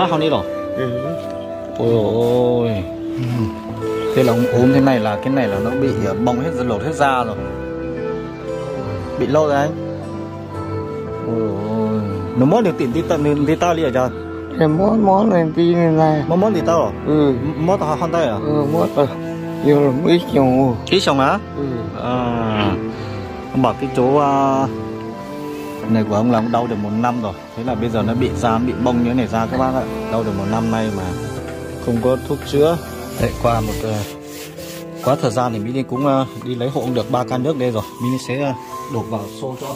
Khác không đi rồi. Ừ. Ôi ôi. Thế là ông ốm thế này là cái này là nó bị ờ, bong hết lột hết da rồi. Bị lâu rồi anh. Ôi ôi. Nó mất được tiền tí tận tí tao đi ở trời thì món món này tí này này. Mất mất tí tao? Ừ. Mất tao hòn tay à? ừ món rồi nhiều là ít nhiều Ít xong á? ừ. À. Ông bảo cái chỗ à, này của ông là ông đau được một năm rồi. Thế là bây giờ nó bị da bị bong như thế này ra các bác ạ. Đau được một năm nay mà không có thuốc chữa. Đấy qua một uh, quá thời gian thì Mỹ cũng uh, đi lấy hộ ông được ba can nước đây rồi. Mỹ sẽ uh, đổ vào xô cho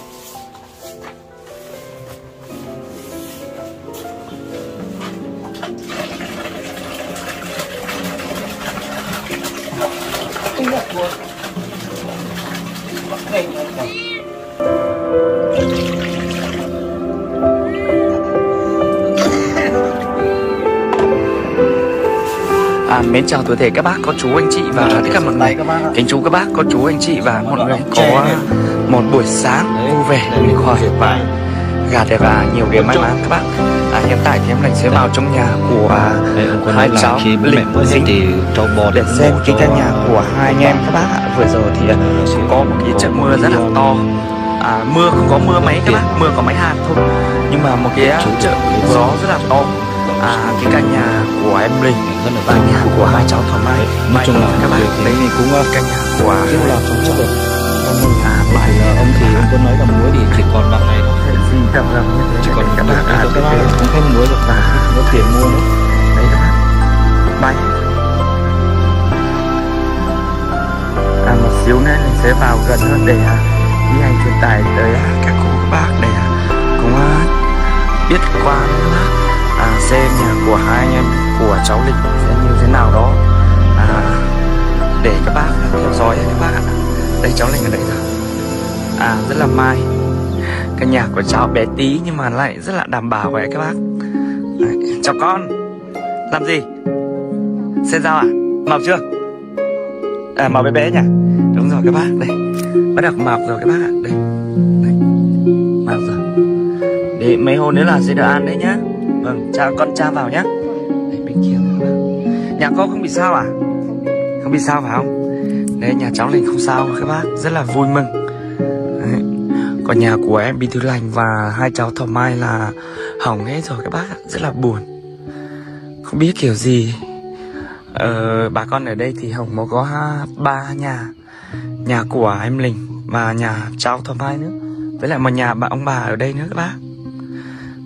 mến chào tuổi thể các bác, có chú anh chị và tất cả mọi người. các bác ạ. Kính chú các bác, có chú anh chị và mọi người có à, một buổi sáng vui vẻ, và vời. gà đẹp và nhiều điều may mắn. Các bác à, Hiện tại thì em Lành sẽ vào trong nhà của à, hai cháu Linh Dính để xem cái căn nhà của hai anh em các bác ạ. Vừa rồi thì à, có một cái trận mưa rất là to. À, Mưa không có mưa mấy các bác, mưa có mấy hạt thôi. Nhưng mà một cái à, trận gió rất là to à, Cái căn nhà của em Linh là và nhà của hai cháu Thảo Mai nói chung là các bạn đấy thì cũng uh, căn nhà của rất là trong chất được à bởi uh, ông thì ông có nói là muối thì chỉ còn bằng này thôi. Gặp rằng như thế chỉ còn các bạn à, các cái bác không thêm muối được và không có tiền mua nữa. Đấy các bạn. Bay à một xíu nữa mình sẽ vào gần hơn để à, đi hành truyền tải tới à, các cô các bác để à, cũng biết qua các bác à, xem nhà của hai anh em của cháu Linh sẽ như thế nào đó. À, để các bác theo dõi các bác ạ. Đây cháu Linh ở đây rồi à rất là mai căn nhà của cháu bé tí nhưng mà lại rất là đảm bảo vậy các bác. Đấy, chào con. Làm gì? Xem sao à mập chưa? À mập bé bé nhỉ? Đúng rồi các bác đây. Bắt đầu mập rồi các bác ạ. Đây đây. Mập rồi. Để mấy hôm nữa là sẽ được ăn đấy nhá vâng cha con cha vào nhé đấy, bên kia nhà con không bị sao à? Không bị sao phải không? Đấy nhà cháu lành không sao các bác rất là vui mừng. Đấy. còn nhà của em bị thứ lành và hai cháu thảo mai là hỏng hết rồi các bác rất là buồn. Không biết kiểu gì. Ờ, bà con ở đây thì hồng có có ha- ba nhà nhà của em linh và nhà cháu thảo mai nữa. Với lại một nhà bà ông bà ở đây nữa các bác.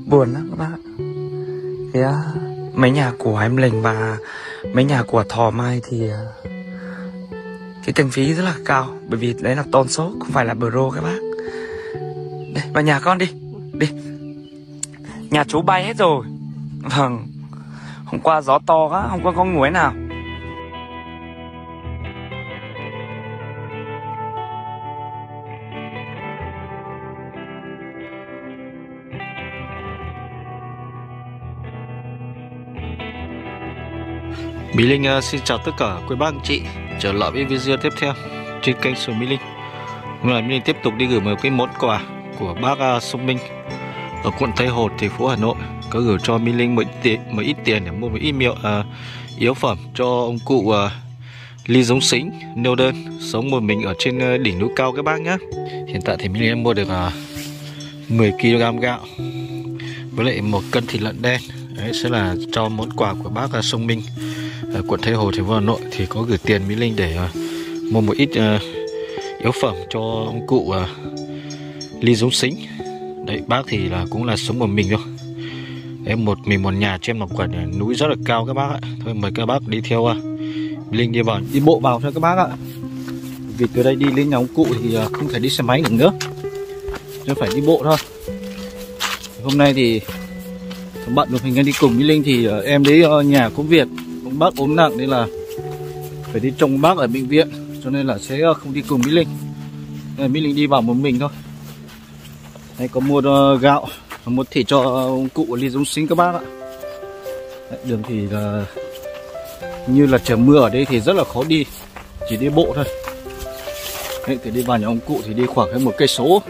Buồn lắm các bác thế á, mấy nhà của em linh và mấy nhà của thò mai thì ờ, cái tiền phí rất là cao bởi vì đấy là tôn số không phải là bro các bác. Đây vào nhà con đi đi. Nhà chú bay hết rồi. Vâng hôm qua gió to quá hôm qua con ngủ thế nào. Mỹ Linh à, xin chào tất cả quý bác anh chị. Trở lại với video tiếp theo trên kênh Sổ Mỹ Linh. Hôm nay Mỹ Linh tiếp tục đi gửi một cái món quà của bác à, uh, Sông Minh. Ở quận Tây Hồ thành phố Hà Nội có gửi cho Mỹ Linh một ít tiền, một ít tiền để mua một ít miệu à, yếu phẩm cho ông cụ à, Ly Giống Sính nêu đơn sống một mình ở trên à, đỉnh núi cao các bác nhé hiện tại thì Mỹ Linh mua được à, 10 kg gạo với lại một cân thịt lợn đen. Đấy sẽ là cho món quà của bác uh, Sông Minh quận Tây Hồ thành phố Hà Nội thì có gửi tiền Mỹ Linh để uh, mua một ít uh, yếu phẩm cho ông cụ ờ, uh, Ly Dũng Sính. Đấy bác thì là cũng là sống một mình thôi. Đấy một mình một nhà trên một quần núi rất là cao các bác ạ. Thôi mời các bác đi theo uh, Linh đi vào. Đi bộ vào thôi các bác ạ. Vì từ đây đi lên nhà ông cụ thì uh, không thể đi xe máy được nữa. Nên phải đi bộ thôi. Hôm nay thì bận rồi mình đi cùng với Linh thì uh, em đấy uh, nhà công việc bác ốm nặng nên là phải đi trông bác ở bệnh viện cho nên là sẽ ờ, không đi cùng Mỹ Linh. Nên là Mỹ Linh đi vào một mình thôi. Đây có mua ờ, gạo và mua thịt cho ờ, ông cụ Ly Dũng Sinh các bác ạ. Đấy, đường thì là như là trời mưa ở đây thì rất là khó đi chỉ đi bộ thôi. Đấy, thì đi vào nhà ông cụ thì đi khoảng hơn một cây số.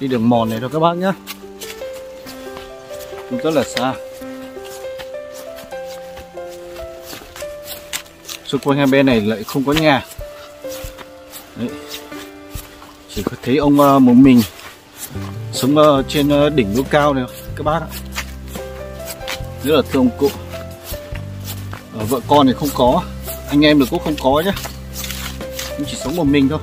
Đi đường mòn này thôi các bác nhá. Cũng rất là xa. Xung quanh hai bên này lại không có nhà. Đấy. chỉ có thấy ông uh, một mình sống uh, trên uh, đỉnh núi cao này các bác ạ. Rất là thương ông cụ. Uh, vợ con thì không có anh em được cũng không có nhé cũng chỉ sống một mình thôi.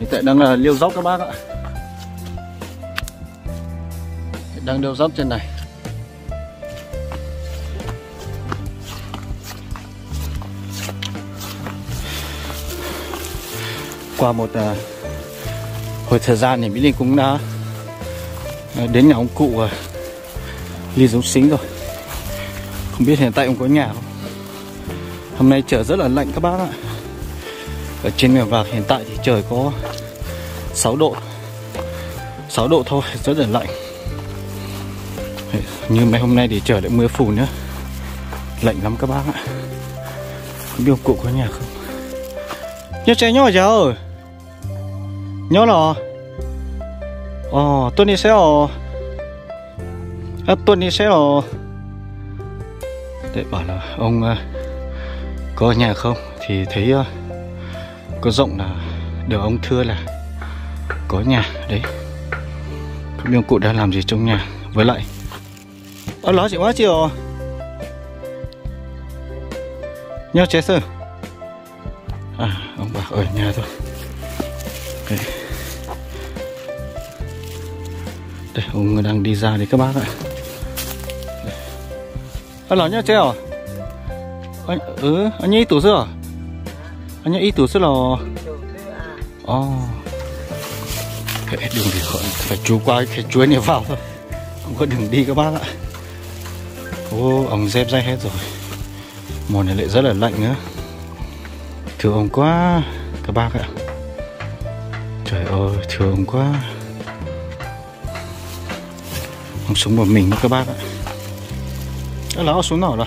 Hiện tại đang là liêu dốc các bác ạ. Đang liêu dốc trên này. Qua một uh, hồi thời gian thì Mỹ Linh cũng đã à, đến nhà ông cụ uh, Ly Giống Xính rồi. Không biết hiện tại ông có nhà không? Hôm nay trời rất là lạnh các bác ạ. Ở trên miền vạc hiện tại thì trời có 6 độ. 6 độ thôi rất là lạnh. Như mấy hôm nay thì trời lại mưa phùn nữa. Lạnh lắm các bác ạ. Không biết ông cụ có nhà không? Nhớ chạy nhỏ cháu nhớ là ờ tôi đi xe ờ à, tôi đi xe ờ để bảo là ông uh, có nhà không? Thì thấy uh, có rộng là được ông thưa là có nhà đấy. Không biết ông cụ đang làm gì trong nhà. Với lại ở đó chị quá chiều nhớ chết sơ à ông bảo ở nhà thôi. Đấy. Đây ông đang đi ra đấy các bác ạ. Anh nói nhá treo anh ừ anh ấy tủ sữa à? anh ấy tủ sữa là ồ cái đường thì khỏi phải chú qua cái chuối này vào thôi. Không có đường đi các bác ạ. Ô ông dép dây hết rồi. Mùa này lại rất là lạnh nữa thương ông quá, các bác ạ. Trời ơi thương ông quá ông sống một mình các bác ạ. Nó lão xuống nào rồi.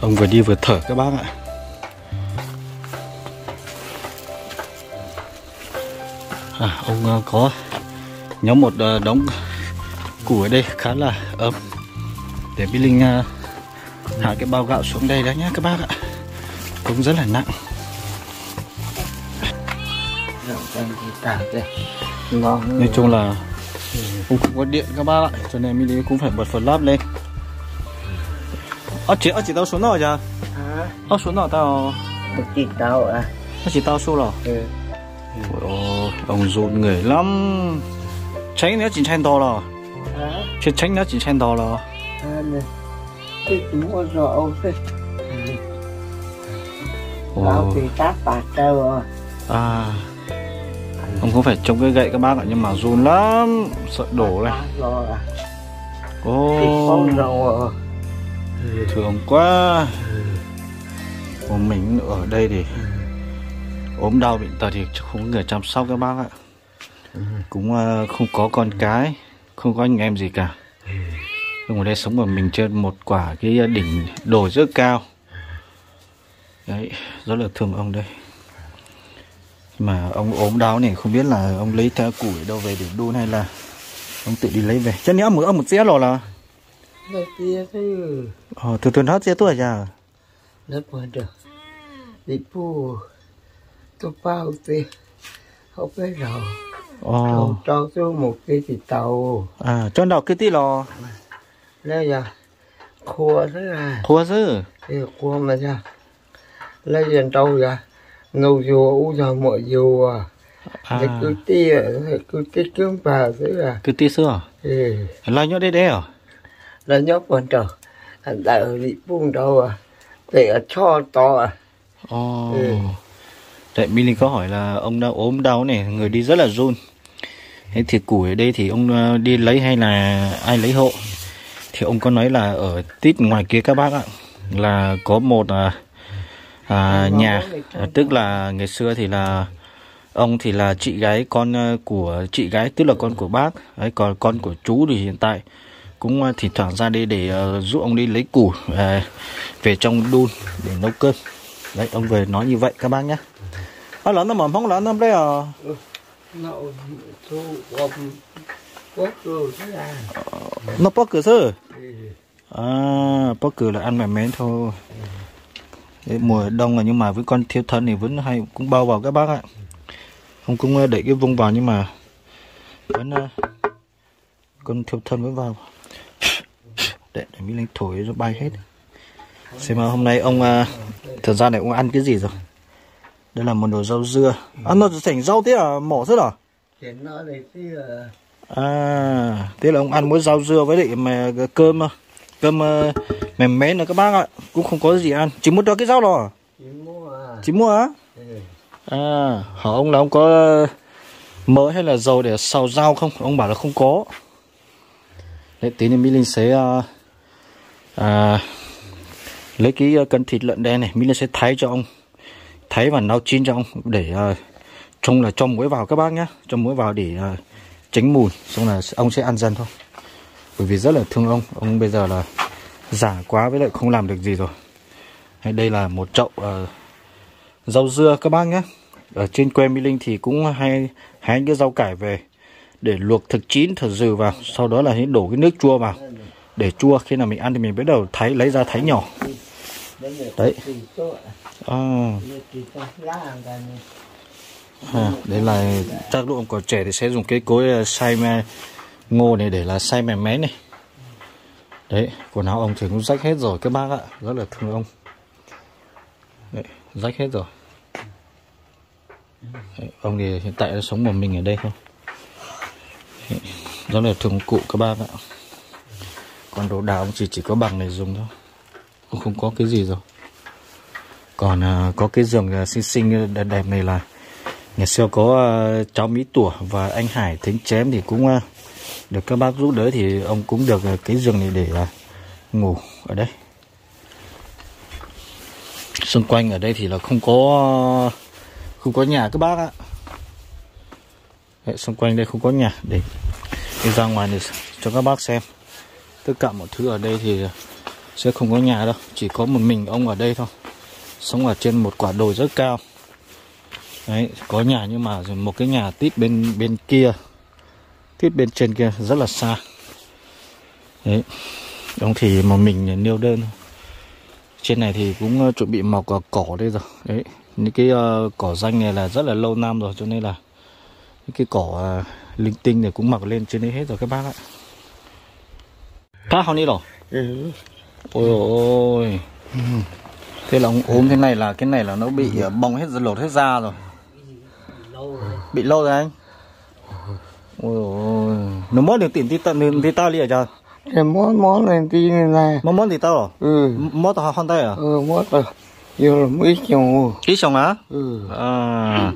Ông vừa đi vừa thở các bác ạ. À, ông ờ, có nhóm một ờ, đống củ ở đây khá là ấm. Để Bí Linh ờ, hạ cái bao gạo xuống đây đó nhé các bác ạ. Cũng rất là nặng nói chung là cũng không có điện các bác ạ cho nên mini cũng phải bật phần lắp lên. Ờ chị ờ chị tao xuống nào chưa ờ xuống nào tao chị tao à ờ chị tao xuống rồi ừ. Ôi, ông run người lắm. Tránh nữa chỉ tranh to rồi chứ tránh nữa chỉ tranh to rồi cái mua rồi tao Ồ, thì tát bạc tao rồi à ông không phải chống cái gậy các bác ạ, nhưng mà run lắm, sợ đổ này. Ô. Thì quá. Của mình ở đây thì ốm đau bệnh tật thì không có người chăm sóc các bác ạ. Cũng ờ, không có con cái, không có anh em gì cả. Ở đây sống một mình trên một quả cái đỉnh đồi rất cao. Đấy, rất là thương ông đây mà ông ốm đau này không biết là ông lấy theo củi đâu về để đun hay là ông tự đi lấy về. Chân nhớ một ông một xé rồi là nó ờ, từ từ hết xé tuổi ra nó buồn được. Đi pu tôi bao thì không biết rồi ờ. Cho tôi một cái thì tàu. À cho đọc cái tí lò. Lấy giờ khua thế là khua thì khua mà ra lấy dần trâu ra nấu dùa u giờ mọi dùa thì à. Cứ tia thì cứ tia kiếm vào thế là cái tí xưa thì là nhớ đây đấy à? Là nhóc buồn trời anh đợi bị buông đâu à. Để cho to à. Ồ. Ừ. Đấy, có hỏi là ông đã ốm đau này, người đi rất là run. Thế thì củi ở đây thì ông ờ, đi lấy hay là ai lấy hộ? Thì ông có nói là ở tít ngoài kia các bác ạ, là có một à, à, nhà, à, tức là ngày xưa thì là ông thì là chị gái con ờ, của chị gái, tức là con của bác, đấy, còn con của chú thì hiện tại cũng ờ, thỉnh thoảng ra đây để ờ, giúp ông đi lấy củ ờ, về trong đun để nấu cơm. Đấy, ông về nói như vậy các bác nhé. À, lớn nó mỏng không lớn lắm đấy à. nó bó cửa sơ ừ. à bó cửa là ăn mẻ mén thôi Đấy, mùa đông là nhưng mà với con thiêu thân thì vẫn hay cũng bao vào các bác ạ. Không cũng để cái vung vào nhưng mà vẫn con thiêu thân vẫn vào. Để để mỹ linh thổi nó bay hết. Xem mà hôm nay ông ờ, thật ra này ông ăn cái gì rồi? Đây là một đồ rau dưa. À nó thành rau thế à? Mỏ thế à ờ, À, thế là ông ăn mỗi rau dưa với lại mà cơm cơm ờ, mềm mén nữa các bác ạ. Cũng không có gì ăn. Chỉ muốn cho cái rau đó. à? chỉ mua à mua á? ừ. À, hỏi ông là ông có mỡ hay là dầu để xào rau không? Ông bảo là không có. Đấy, tí nữa Mỹ Linh sẽ ờ, à, lấy cái ờ, cân thịt lợn đen này, Mỹ Linh sẽ thái cho ông. Thái và nấu chín cho ông để uh, trông là cho muối vào các bác nhá. Cho muối vào để ờ, tránh mùi xong là ông sẽ ăn dần thôi bởi vì rất là thương ông. Ông bây giờ là già quá với lại không làm được gì rồi. Đây là một chậu uh, rau dưa các bác nhé. Ở trên quê Mỹ Linh thì cũng hay hái cái rau cải về để luộc thật chín thật dừ vào. Sau đó là đổ cái nước chua vào. Để chua khi nào mình ăn thì mình bắt đầu thái lấy ra thái nhỏ. Đấy. Ờ. À, à, đấy là chắc độ còn trẻ thì sẽ dùng cái cối ờ, xay me ngô này để là xay mềm mén này. Đấy quần áo ông thì cũng rách hết rồi các bác ạ rất là thương ông. Đấy, rách hết rồi. Đấy, ông thì hiện tại đã sống một mình ở đây không đấy, rất là thương cụ các bác ạ. Còn đồ đạc ông chỉ chỉ có bằng này dùng thôi. Ông không có cái gì rồi. Còn à, có cái giường à, xinh xinh à, đẹp đẹp này là ngày xưa có à, cháu Mỹ Tủa và anh Hải Thính Chém thì cũng à, được các bác giúp đỡ thì ông cũng được à, cái giường này để à, ngủ ở đây. Xung quanh ở đây thì là không có không có nhà các bác ạ. Đấy, xung quanh đây không có nhà. Để đi ra ngoài để cho các bác xem. Tất cả mọi thứ ở đây thì sẽ không có nhà đâu. Chỉ có một mình ông ở đây thôi. Sống ở trên một quả đồi rất cao. Đấy có nhà nhưng mà một cái nhà tít bên bên kia tít bên trên kia rất là xa. Đấy. Ông thì một mình nêu đơn. Trên này thì cũng ờ, chuẩn bị mọc cỏ đây rồi. Đấy. Những cái ờ, cỏ danh này là rất là lâu năm rồi cho nên là những cái cỏ ờ, linh tinh này cũng mọc lên trên đấy hết rồi các bác ạ. Cá hòn đi rồi ừ. ôi ôi. Thế là ông ốm thế này là cái này là nó bị bong hết lột hết da rồi. Bị lâu rồi anh ôi nó mất được tiền thì tận thì tao liền chưa cái món món này tí này này nó mất thì tao rồi ừ. Mất tao hòn tay à? Ừ món rồi yêu là mấy chồng ít xong á? Ừ. À.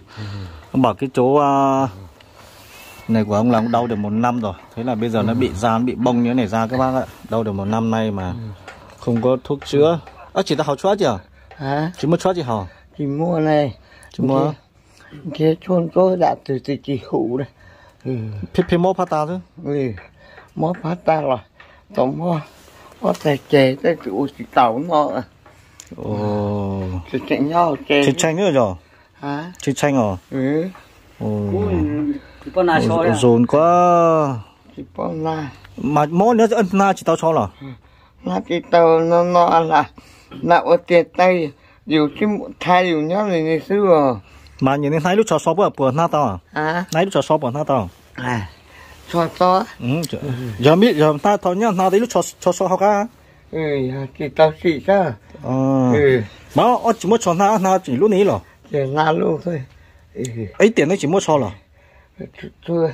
Ông bảo cái chỗ à, này của ông là cũng đau được một năm rồi. Thế là bây giờ nó bị da nó bị bong như thế này ra các bác ạ. Đau được một năm nay mà không có thuốc chữa. À, chỉ tao học chữa chưa? Hả? Chỉ mới chữa gì hả chị mua này. Chỉ mua? Cái chôn tôi đã từ từ chị hủ đây ừ. Phê phê mô phát ta chứ? Ừ. Món phát ta rồi. Tổng món món tài chè tới chủ chị tàu nó ồ. Chị chạy nhau chè chiến tranh nữa rồi hả? Chiến tranh rồi ừ. Ồ. Con nào Ôi, dồn quá. Chị con là mà mỗi nữa ân na chỉ tao cho là nó chị tàu nó nó là là ở tiền tay dù chứ thay dù nhớ là ngày xưa mà nhìn thấy hai lúc cho shop bữa bữa na tao à hai lúc cho shop bữa na tao à cho to ừ giờ- biết giờ ta thôi nhá na đấy lúc cho cho shop học á ừ tàu xị sao ờ ừ mà ở chỉ mua cho na na chỉ lúc này rồi chỉ là luôn thôi ừ ấy tiền đấy chỉ mua cho là chưa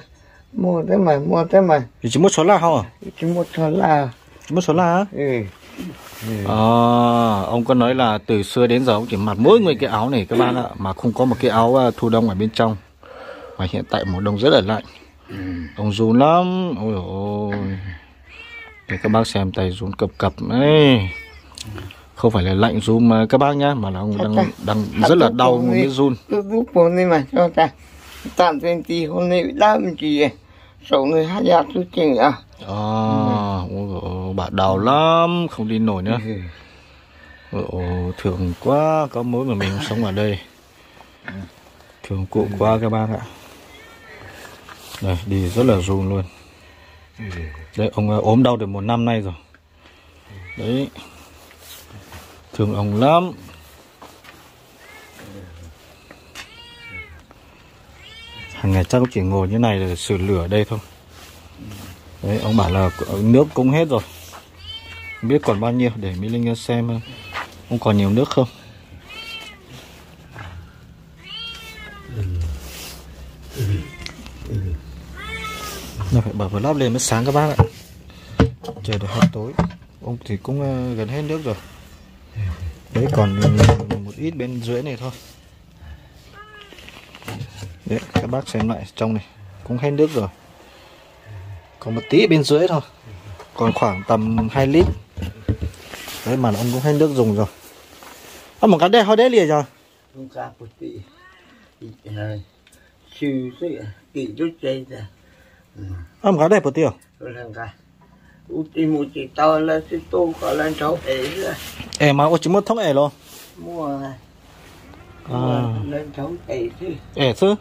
mua thế mà mua thế mà chỉ mua cho là không à chỉ mua cho là chỉ mua cho là á ừ à ông có nói là từ xưa đến giờ ông chỉ mặc mỗi người cái áo này các bạn ạ mà không có một cái áo à, thu đông ở bên trong. Và hiện tại mùa đông rất là lạnh. Ông run lắm. Ôi ôi. Để các bác xem tay run cập cập. Ấy không phải là lạnh run mà các bác nhá mà là ông đang đang rất là đau mới run. Tôi bút bốn đi mà cho ta. Tạm tên tí hôm nay đau mình chỉ số người hát nhạc tôi chỉnh à à ôi bà đau lắm không đi nổi nữa. Ôi ôi, thương quá có mỗi mà mình sống ở đây. Thương cụ quá các bác ạ. Đây đi rất là run luôn. Đấy ông ờ, ốm đau được một năm nay rồi. Đấy. Thương ông lắm. Hàng ngày chắc cũng chỉ ngồi như này để sửa lửa ở đây thôi đấy, ông bảo là nước cũng hết rồi. Không biết còn bao nhiêu để mỹ linh xem không ông còn nhiều nước không? Nó phải bật vào lắp lên mới sáng các bác ạ. Trời được hết tối. Ông thì cũng ờ, gần hết nước rồi. Đấy, còn ừ, một ít bên dưới này thôi. Đấy, các bác xem lại trong này. Cũng hết nước rồi còn một tí bên dưới thôi. Còn khoảng tầm 2 lít. Đấy mà ông cũng hết nước dùng rồi. Ông một cái đây hơi đấy liền rồi. Không cả một tí. Sư sư kỳ rút dây ra. Ông cái đây một tiêu rồi u tí một chỉ to là sư tô có lên cháu ấy ra. Em mà ô chỉ một thông ẻ luôn mua à. Lên cháu ấy chứ. Ẻ chứ?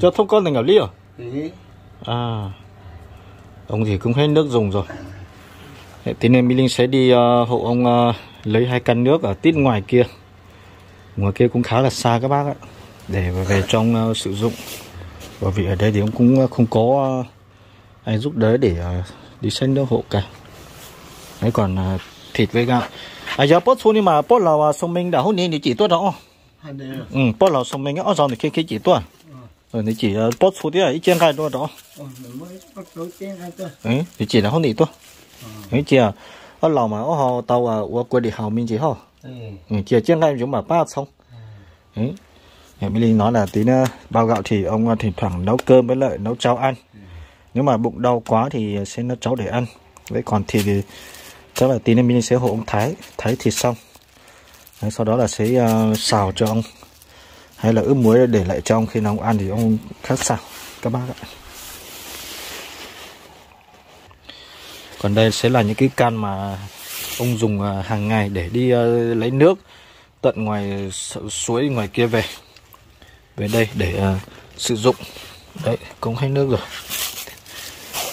Cho thông con ly à thế à ông thì cũng hết nước dùng rồi. Thế tí nên Mỹ Linh sẽ đi uh, hộ ông uh, lấy hai căn nước ở tít ngoài kia. Ngoài kia cũng khá là xa các bác ạ. Để về, trong uh, sử dụng. Bởi vì ở đây thì ông cũng không có uh, ai giúp đỡ để uh, đi xin nước hộ cả. Đấy còn uh, thịt với gạo. À giờ bớt xuống đi mà. Lò uh, sông minh đã hôm nay thì chỉ tôi đó. Đứa ừ bớt lò sông minh á. Giờ thì khi khi chỉ tôi rồi thì chỉ uh, bớt xuống đi ít trên gai đó đó. Mình tôi ấy thì chỉ là hôm nay tôi ấy chỉ à ở lò mà ở họ tàu à ở quê đi hào mình chỉ họ ừ. Ừ, chỉ trên gai chúng mà ba xong. Ấy Mẹ Mỹ Linh nói là tí nữa bao gạo thì ông à, thỉnh thoảng nấu cơm với lại nấu cháo ăn. Nếu mà bụng đau quá thì sẽ nấu cháo để ăn. Vậy còn thịt thì chắc là tí nữa Mỹ Linh sẽ hộ ông thái. Thái thịt xong. Đấy, sau đó là sẽ uh, xào cho ông hay là ướp muối để lại cho ông khi nào ông ăn thì ông khát xào các bác ạ. Còn đây sẽ là những cái can mà ông dùng à, hàng ngày để đi à, lấy nước tận ngoài su- suối ngoài kia về. Về đây để à, sử dụng. Đấy cũng hết nước rồi.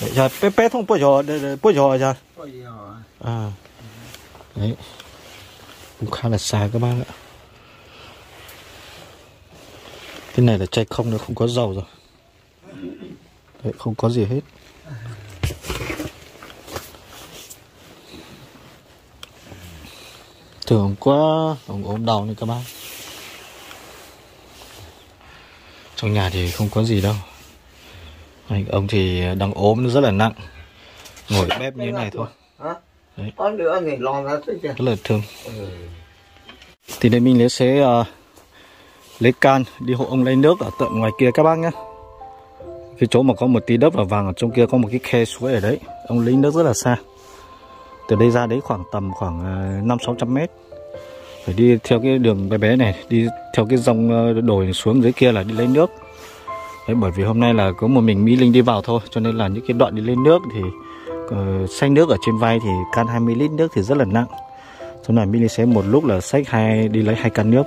Đấy, giờ bé bé không bao giờ bao giờ giờ à. Đấy. Cũng khá là xa các bác ạ cái này là chai không nó không có dầu rồi. Đấy, không có gì hết. Thường quá ông ốm đau này các bác. Trong nhà thì không có gì đâu. Anh- ông thì đang ốm rất là nặng. Ngồi bếp như thế này thôi. Đấy. có nữa người lo ra rất là thương. Ừ. thì đây mình sẽ ờ, lấy can đi hộ ông lấy nước ở tận ngoài kia các bác nhé. Cái chỗ mà có một tí đất và vàng ở trong kia có một cái khe suối ở đấy. Ông lấy nước rất là xa. Từ đây ra đấy khoảng tầm khoảng ờ, năm sáu trăm mét. Phải đi theo cái đường bé bé này đi theo cái dòng ờ, đồi xuống dưới kia là đi lấy nước. Đấy bởi vì hôm nay là có một mình mỹ linh đi vào thôi cho nên là những cái đoạn đi lên nước thì ờ, uh, xanh nước ở trên vai thì can 20 lít nước thì rất là nặng. Sau này mỹ linh sẽ một lúc là xách hai đi lấy hai can nước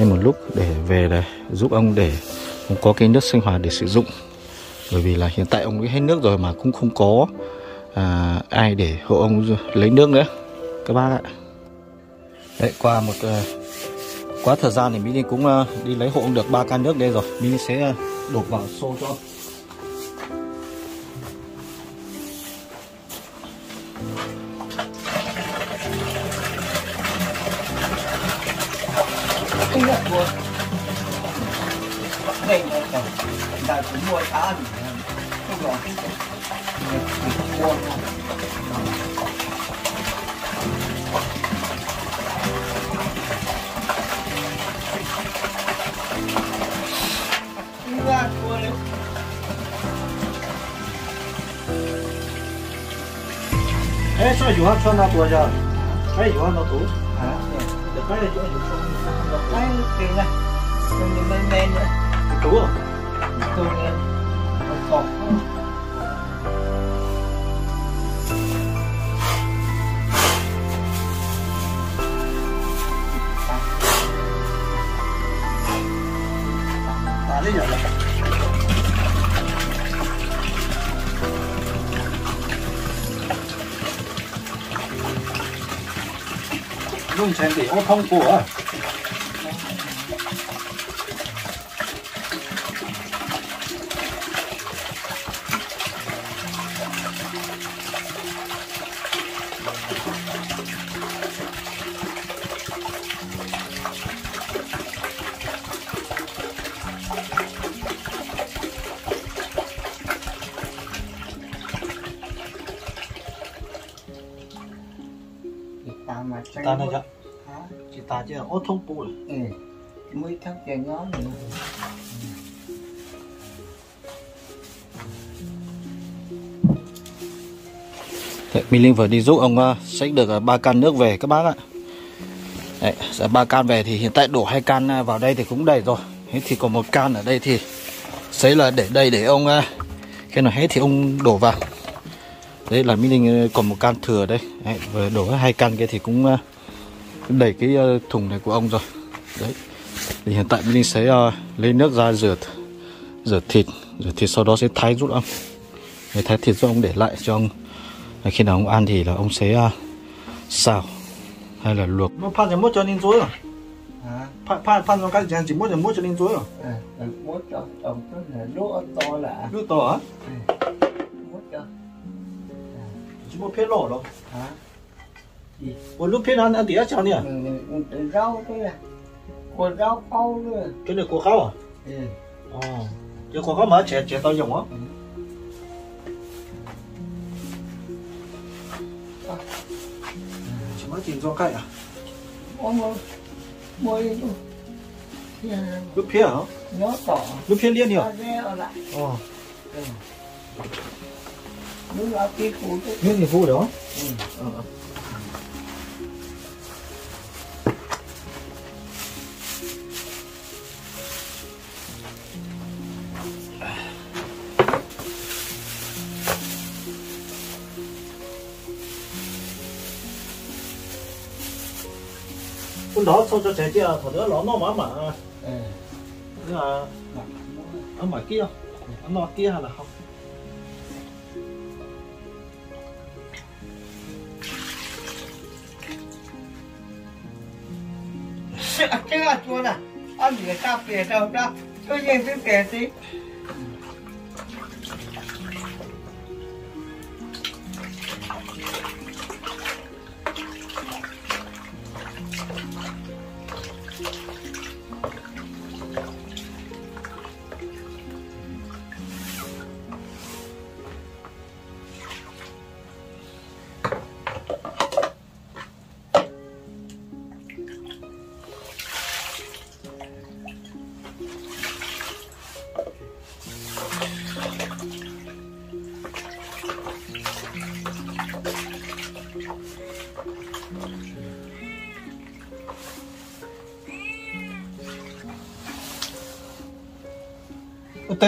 nên một lúc để về để giúp ông để ông có cái nước sinh hoạt để sử dụng. Bởi vì là hiện tại ông ấy hết nước rồi mà cũng không có à, ai để hộ ông lấy nước nữa. Các bác ạ. Đấy qua một uh, quá thời gian thì Mini cũng uh, đi lấy hộ ông được ba can nước đây rồi. Mình sẽ uh, đổ vào xô cho ông. mua cá thì không rồi mua Eso ayuda a sonar tu allá. Ayudando tú. Ah, después de yo, yo soy un Ay, que la cho em một cọc Hãy subscribe cho kênh Ghiền Mì Gõ bộ rồi. ừ mới thắc cái ngón nữa Đấy, mình Linh vừa đi giúp ông uh, xách được uh, 3 can nước về các bác ạ. Đấy, ba can về thì hiện tại đổ hai can uh, vào đây thì cũng đầy rồi. Thế thì còn một can ở đây thì xấy là để đây để ông khi nào hết thì ông đổ vào. Đấy là mình Linh còn một can thừa đây. Đấy, vừa đổ hết hai can kia thì cũng uh, đẩy cái uh, thùng này của ông rồi. Đấy. Thì hiện tại mình sẽ uh, lấy nước ra rửa rửa thịt, rửa thịt sau đó sẽ thái giúp ông. Để thái thịt cho ông để lại cho ông khi nào ông ăn thì là ông sẽ uh, xào hay là luộc. Nó phan thì mua cho nên dối rồi. hả Phan phan phan trong cái gì chỉ mua thì mua cho nên dối rồi. à ừ, muốn cho ông có là lúa to là Lúc to á, muốn cho chỉ mua phết lỗ đâu. hả Một lúc phết ăn tía chào nè. ừ, ừ, ừ, rau cái là còn rau câu nữa Cái này của khao à? ừ. Ồ. Chứ của khao mà trẻ trẻ tao dùng á. Chỉ mới tìm cho cái à? ôi luôn Nhà Lúc phết hả? nó tỏ Lúc phết liên nhiều. nó reo lại Ồ. nước ở kia phụ Nước thì vui đó. ừ. Ờ. Con đó sao cho trẻ kia thằng đó nó nó mà mà. Tức là Mà ở ngoài kia. Ở ngoài kia là không? Cái là chua nè ăn gì ta bể đâu ra cho nhìn cái bể đi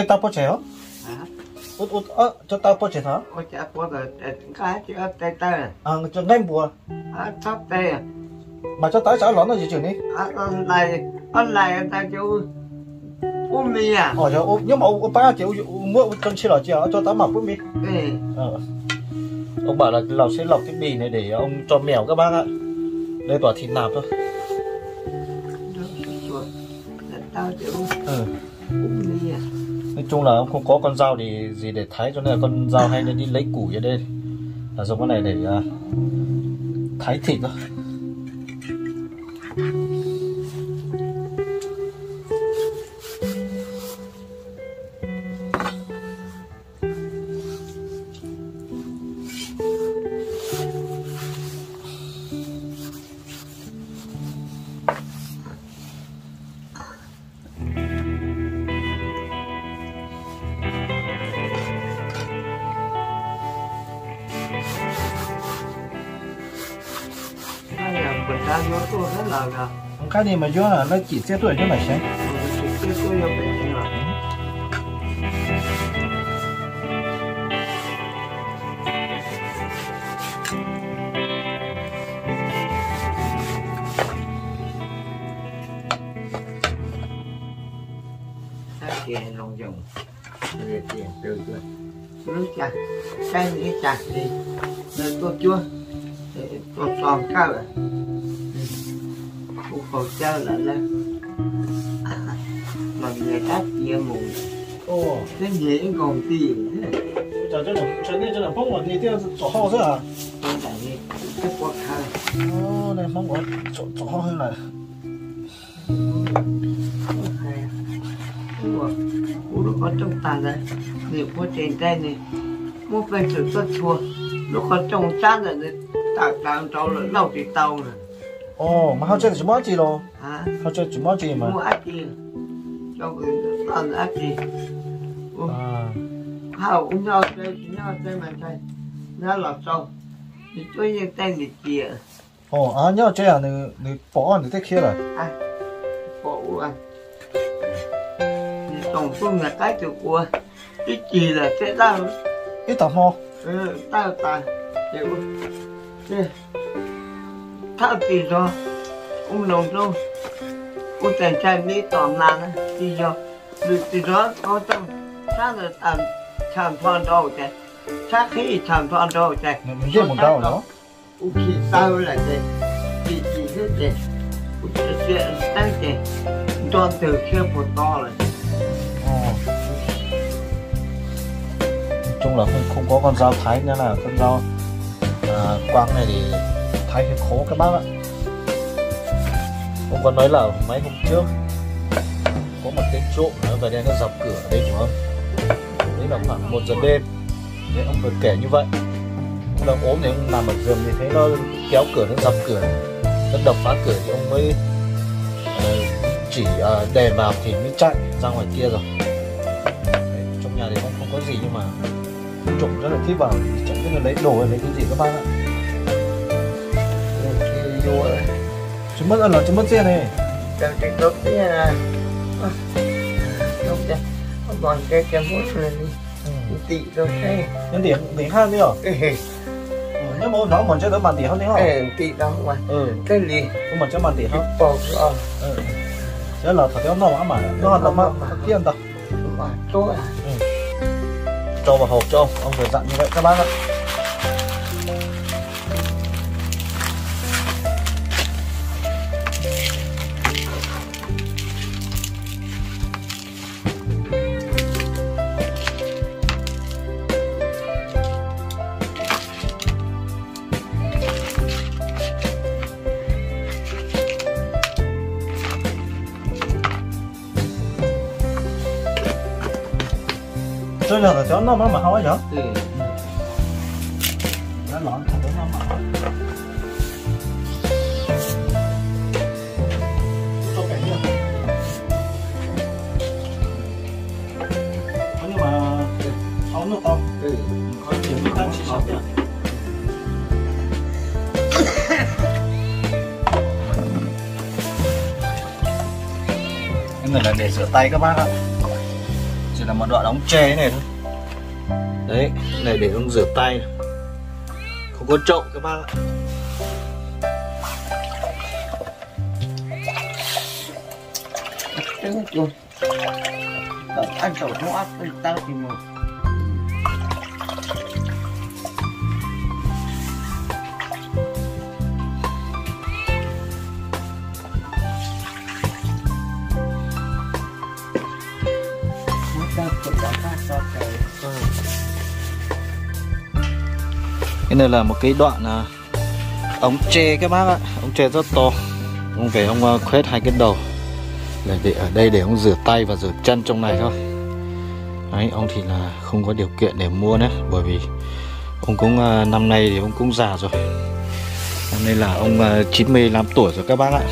tay tao trẻ không hả? Út út ơ cho tao có trẻ hả ôi chả có rồi cái chữ tê tê. À cho ngay bùa. À sắp tê. Mà cho tao cháu lón là gì chuyện đi. À con này con này ta chú uống mì à? Ờ cho nhưng mà ông ba chịu mua con chi lò chi cho tao mặc bút mi. Ừ. Ờ. Ông bảo là lọc sẽ lọc cái bì này để ông cho mèo các bác ạ. Đây quả thịt nạp thôi. Ừ chung là ông không có con dao thì gì để thái cho nên là con dao hay nên đi lấy củi ở đây. Là dùng cái này để uh, thái thịt thôi. Cái này mà cho nó chỉ xe tuổi cho mà xem cái tôi vô bệnh rồi tiền lòng dùng về tiền từ từ nước chặt cái cái chặt đi tôi chua để tôi còn cao rồi hồ sơ lại lên. Mà người ta chia mù. Ồ. Cái gì cũng còn tiền thế. Giờ cho nó cho nên cho nó bông vào đi theo chỗ hậu thế à tôi đã đi cái quạt khai ồ này mong có chỗ chỗ hậu hơn này. Ủa ủa nó có trong tàn đấy nhiều có trên tay này. Một bên chữ xuất chua nó có trong chán rồi đấy tạc đang trâu lẫn đầu thì tàu này. 어, 막 하자 주마지로. 아. 하자 주마지만. 뭐 아지. 저기 안 아지. 아. 하 운전 때 운전 때만 잘. 나 랍서. 이쪽에 땡이 지어. 어, 아니야. 쟤야. 너, 너 보안 너 키라. 아. 보안. tổng phương là cái từ của cái gì là cái tao cái tao mò ừ tao tao chịu 타피죠 운동도 우선 잠이 떠나는 이죠 루티죠 어떤 차는 안 참선 도우제 차키 참선 도우제 이게 뭔가요? 우키 싸울래제 비지스제 우스제 땅제 돈도 캐고 떠올래 chung là không không có con dao thái nữa là con dao à, quang này thì thái hơi khó các bác ạ. Ông có nói là mấy hôm trước có một tên trộm nó về đây nó dọc cửa ở đây đúng không? Đấy là khoảng một giờ đêm. Đấy ông vừa kể như vậy. Ông đang ốm thì ông nằm ở giường thì thấy nó kéo cửa nó dọc cửa. Nó đập phá cửa thì ông mới ờ, chỉ ờ, đè vào thì mới chạy ra ngoài kia rồi. Đấy, trong nhà thì không không có gì nhưng mà trộm rất là thích vào. Chẳng biết là lấy đồ hay lấy cái gì các bác ạ vô rồi chúng mất là chúng mất xe này Cần cái cốc thế là Lúc đây Ông còn cái cái mũi lên đi Tị rồi thế nhân điểm điểm khác đi rồi Ê nhưng mà nó còn chơi đỡ bàn tỷ hơn đấy không Ừ, tị đâu mà ừ Cái gì Không còn chơi bàn tỷ hơn Bỏ rồi ừ Chứ là thật nó nó mà nó là mà kia tập Mà tôi à cho vào hộp cho ông phải dặn như vậy các bác ạ là cho nó mà ấy nhở Ừ nó lọn thật nó mà Có nhưng mà sáu nước to Ừ. Có chỉ biết tăng chỉ nhá cái này là để rửa tay các bác ạ. Chỉ là một đoạn ống tre này thôi đấy này để ông rửa tay không có trộn các bác ạ. Đợt ăn sổ nó áp bên tao thì một Nó tao cũng đã phát cho cái cái này là một cái đoạn à, ống tre các bác ạ. Ống tre rất to. Ông về ông à, khoét hai cái đầu. Là để ở đây để ông rửa tay và rửa chân trong này thôi. Đấy ông thì là không có điều kiện để mua nữa bởi vì ông cũng à, năm nay thì ông cũng già rồi. Năm nay là ông à, 95 tuổi rồi các bác ạ.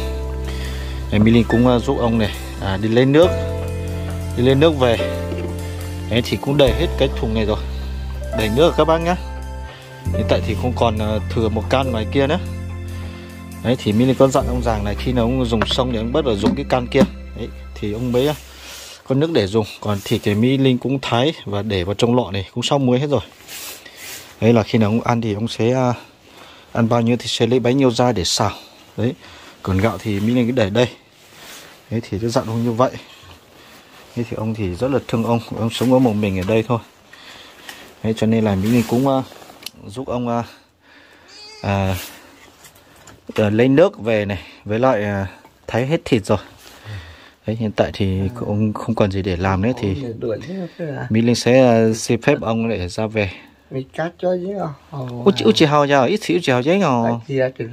Đấy, Mỹ cũng à, giúp ông này à, đi lấy nước. Đi lấy nước về. Đấy thì cũng đầy hết cái thùng này rồi. Đầy nước rồi các bác nhá hiện tại thì không còn ờ, thừa một can ngoài kia nữa. Đấy, thì mini con dặn ông giàng này khi nào ông dùng xong thì ông bắt đầu dùng cái can kia. Đấy, thì ông mới ờ, có nước để dùng. Còn thịt thì mỹ linh cũng thái và để vào trong lọ này, cũng xong muối hết rồi. Đấy là khi nào ông ăn thì ông sẽ ờ, ăn bao nhiêu thì sẽ lấy bấy nhiêu ra để xào. Đấy, còn gạo thì mỹ linh cứ để đây. Đấy, thì cứ dặn ông như vậy. Thế thì ông thì rất là thương ông. Ông sống ở một mình ở đây thôi. Đấy, cho nên là mỹ linh cũng giúp ông à, à, à, lấy nước về này với lại à, thái hết thịt rồi. Đấy hiện tại thì ông không còn gì để làm nữa thì à? Mỹ Linh sẽ uh, xin phép ông để ra về. Mình cắt cho chứ không út út giờ ít xíu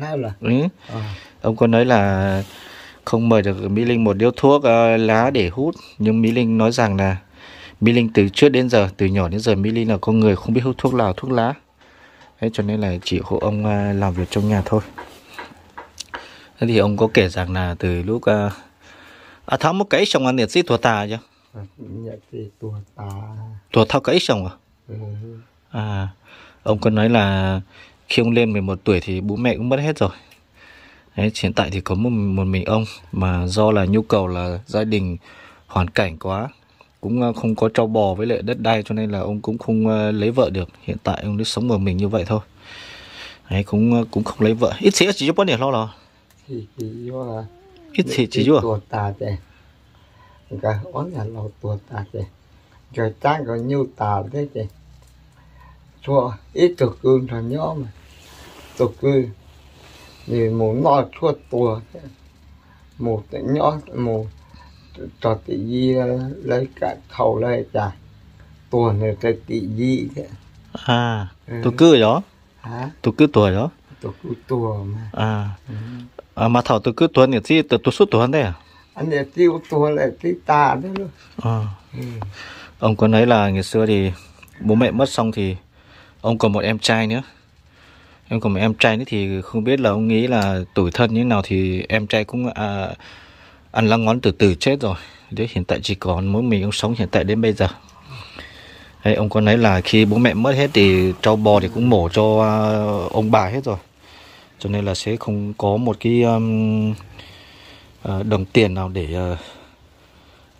nào là ừ. Ờ. ông có nói là không mời được Mỹ Linh một điếu thuốc ờ, lá để hút nhưng Mỹ Linh nói rằng là Mỹ Linh từ trước đến giờ từ nhỏ đến giờ Mỹ Linh là con người không biết hút thuốc lào thuốc lá thế cho nên là chỉ hộ ông ờ, làm việc trong nhà thôi. Thế thì ông có kể rằng là từ lúc ờ, à tháng một cái xong anh nhiệt sĩ tuổi tà chứ ta tuổi thao cái xong à? Ừ. À, ông có nói là khi ông lên 11 tuổi thì bố mẹ cũng mất hết rồi. Đấy, hiện tại thì có một, một mình ông mà do là nhu cầu là gia đình hoàn cảnh quá cũng ờ, không có trâu bò với lại đất đai cho nên là ông cũng không ờ, lấy vợ được. Hiện tại ông cứ sống một mình như vậy thôi. Đấy, cũng ờ, cũng không lấy vợ. Ít xíu chỉ cho bao nhiêu lo lo. Ít xíu chỉ cho. tua ta thế cái ón là lo tua ta thế rồi trang có nhiều ta thế thế chua ít tục cương là nhỏ mà tục cư thì muốn nói chua tua thế. một nhỏ một cho tỷ gì lấy cả khẩu lấy trả tua này cái tỷ gì thế À, Ừ. tôi cứ đó, hả tôi cứ tuổi đó. tục cư tua mà À, à mà thảo tôi cứ tuổi nhiệt sĩ từ tôi suốt tuổi đấy à? anh ấy tiêu tua lại tí ta đấy luôn À. ừ. Ông có nói là ngày xưa thì bố mẹ mất xong thì ông còn một em trai nữa. Em còn một em trai nữa thì không biết là ông nghĩ là tuổi thân như thế nào thì em trai cũng à, ăn lá ngón từ từ chết rồi. Đấy hiện tại chỉ còn mỗi mình ông sống hiện tại đến bây giờ. Đấy, ông con nói là khi bố mẹ mất hết thì trâu bò thì cũng mổ cho à, ông bà hết rồi. Cho nên là sẽ không có một cái um, à, đồng tiền nào để uh,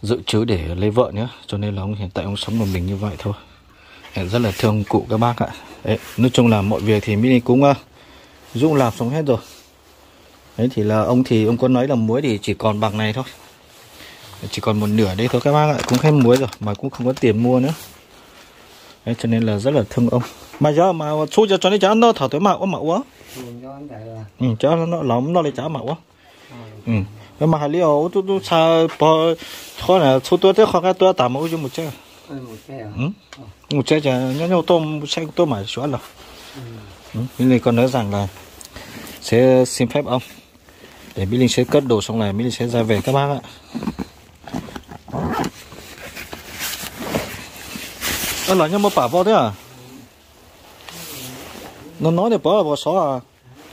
dự trữ để lấy vợ nữa cho nên là ông hiện tại ông sống một mình như vậy thôi rất là thương cụ các bác ạ Đấy, nói chung là mọi việc thì mình cũng uh, Dũng làm xong hết rồi đấy thì là ông thì ông có nói là muối thì chỉ còn bằng này thôi. Chỉ còn một nửa đây thôi các bác ạ cũng hết muối rồi mà cũng không có tiền mua nữa. Đấy cho nên là rất là thương ông. Mà giờ mà chú cho cho nó chả nó thở tới mạo quá mạo quá. Cho ừ cho nó lỏng nó lại chả mạo quá. Ừ. Nhưng mà hai liều tôi tôi xa bỏ khó là số tôi tới khó cái tôi tạm một chút một một cái à? Ừ. một trái chả nhớ nhau tôm xe tôm mà xóa rồi ừ. Mỹ Linh còn nói rằng là sẽ xin phép ông để Mỹ Linh sẽ cất đồ xong này Mỹ Linh sẽ ra về các bác ạ. Ơ là nhưng mà bà vào thế à? Nó nói để bỏ bỏ xóa à?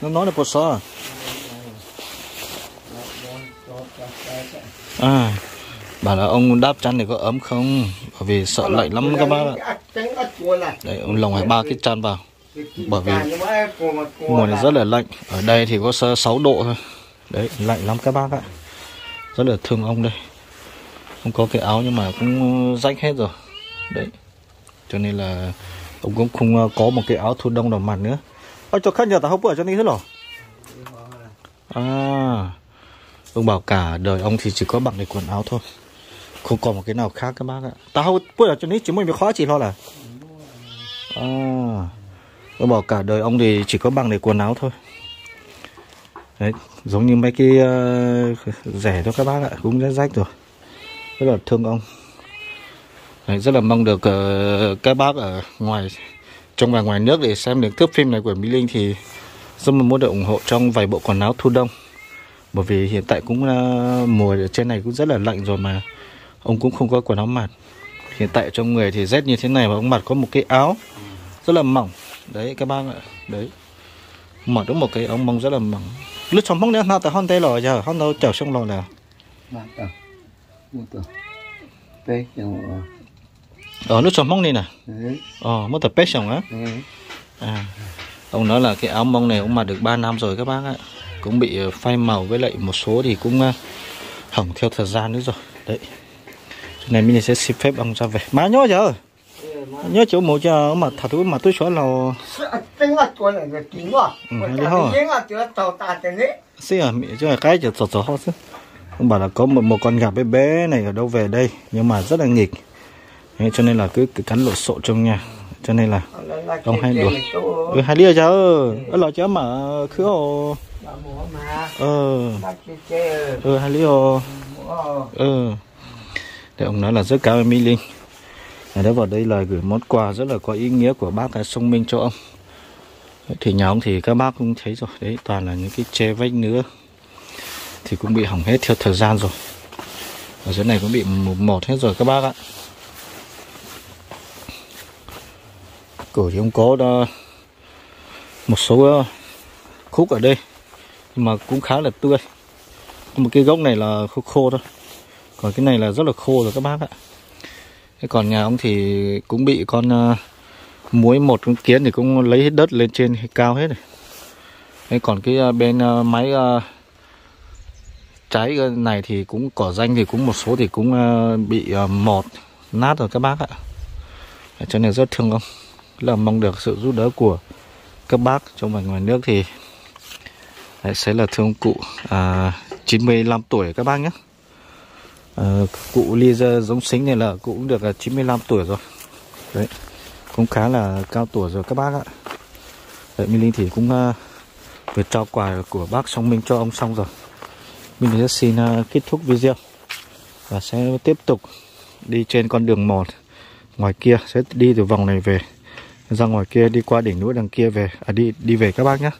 Nó nói để bỏ xóa à? À bảo là ông đáp chăn thì có ấm không? Bởi vì sợ lạnh lắm các bác ạ. đấy ông lồng hai ba cái chăn vào. Bởi vì mùa này rất là lạnh. Ở đây thì có sơ 6 độ thôi đấy, lạnh lắm các bác ạ. Rất là thương ông đây. Không có cái áo nhưng mà cũng rách hết rồi. Đấy, cho nên là ông cũng không ờ, có một cái áo thu đông đỏ mặt nữa. Ôi, cho khách nhà ta không bữa cho nên thế rồi. À ông bảo cả đời ông thì chỉ có bằng cái quần áo thôi. Không còn một cái nào khác các bác ạ. Ta không bữa cho nên chỉ mới bị khó chỉ lo là. À ông bảo cả đời ông thì chỉ có bằng để quần áo thôi đấy giống như mấy cái uh, rẻ cho các bác ạ cũng rất rách rồi. Rất là thương ông. Đấy, rất là mong được uh, các bác ở ngoài trong và ngoài nước để xem được thước phim này của Mỹ Linh thì rất là muốn được ủng hộ trong vài bộ quần áo thu đông. Bởi vì hiện tại cũng uh, mùa ở trên này cũng rất là lạnh rồi mà ông cũng không có quần áo mặt hiện tại trong người thì rét như thế này mà ông mặc có một cái áo rất là mỏng. Đấy các bác ạ đấy. Mặc đúng một cái áo mông rất là mỏng lúc trong mông nữa nào tại hòn tay lò giờ hòn đâu chở xong lò Mà chồng ở lúc trong mông này nè. Ờ mất tập pet xong á. À ông nói là cái áo mông này ông mặc được 3 năm rồi các bác ạ. Cũng bị ờ, phai màu với lại một số thì cũng uh, hỏng theo thời gian nữa rồi. Đấy. Nên mình sẽ xin phép ông ra về. Má nhớ giờ nhớ chỗ một giờ mà thật tôi mà tôi xóa lò Tính là tuổi này là kín quá. Ừ, Mà đấy đi là đấy xí à mẹ cho cái giờ sọt sọt chứ. Ông bảo là có một một con gà bé bé này ở đâu về đây nhưng mà rất là nghịch. Thế cho nên là cứ, cứ cắn lộn xộn trong nhà. Cho nên là Là- là Ông hay là chỗ- ừ hai lia cháu ở lò cháu mở khứa ồ là mà. Ờ. Ừ hai lia ồ ừ. Để ông nói là rất cảm ơn Mỹ Linh ở đó vào đây là gửi món quà rất là có ý nghĩa của bác ở sông Minh cho ông. Thì nhà ông thì các bác cũng thấy rồi. Đấy toàn là những cái che vách nữa. Thì cũng bị hỏng hết theo thời gian rồi. Ở dưới này cũng bị một, một hết rồi các bác ạ. Cửa thì không có đó, một số ờ, khúc ở đây nhưng mà cũng khá là tươi. Một cái gốc này là khô khô thôi. Còn cái này là rất là khô rồi các bác ạ thế còn nhà ông thì cũng bị con ờ, uh, muối một con kiến thì cũng lấy hết đất lên trên cao hết rồi thế còn cái uh, bên uh, máy uh, trái này thì cũng cỏ danh thì cũng một số thì cũng uh, bị uh, mọt nát rồi các bác ạ. Cho nên rất thương ông. Là mong được sự giúp đỡ của các bác trong và ngoài nước thì Đấy, sẽ là thương cụ à, 95 tuổi các bác nhé. Ờ, cụ ly giống xính này là cụ cũng được à, 95 tuổi rồi. Đấy cũng khá là cao tuổi rồi các bác ạ. Đấy Minh Linh thì cũng à, uh, vừa trao quà của bác Song Minh cho ông xong rồi. Minh Linh sẽ xin uh, kết thúc video và sẽ tiếp tục đi trên con đường mòn ngoài kia sẽ đi từ vòng này về ra ngoài kia đi qua đỉnh núi đằng kia về à đi đi về các bác nhé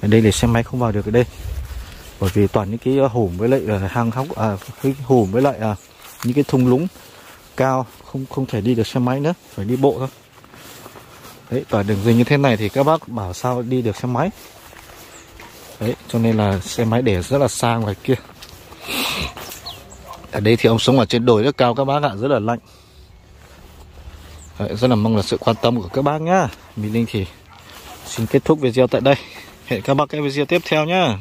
ở đây để xe máy không vào được ở đây bởi vì toàn những cái ờ, hùm với lại ờ, hang hốc à, cái hùm với lại à, những cái thung lũng cao không không thể đi được xe máy nữa phải đi bộ thôi. Đấy toàn đường rừng như thế này thì các bác bảo sao đi được xe máy. Đấy cho nên là xe máy để rất là xa ngoài kia. Ở đây thì ông sống ở trên đồi rất cao các bác ạ rất là lạnh. Đấy, rất là mong là sự quan tâm của các bác nhá. Mình Linh thì xin kết thúc video tại đây. Hẹn các bác cái video tiếp theo nhá.